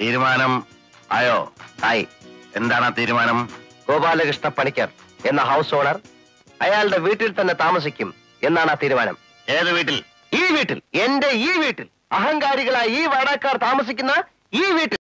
തീരുമാനം ആയോ? ആയി. എന്താണ് ആ തീരുമാനം? ഗോപാലകൃഷ്ണ പണിക്കർ എന്ന ഹൗസ് ഓണർ അയാളുടെ വീട്ടിൽ തന്നെ താമസിക്കും എന്നാണ് ആ തീരുമാനം. ഏത് വീട്ടിൽ? ഈ വീട്ടിൽ എന്റെ ഈ വീട്ടിൽ. അഹങ്കാരികളായ ഈ വാടകക്കാർ താമസിക്കുന്ന ഈ വീട്ടിൽ.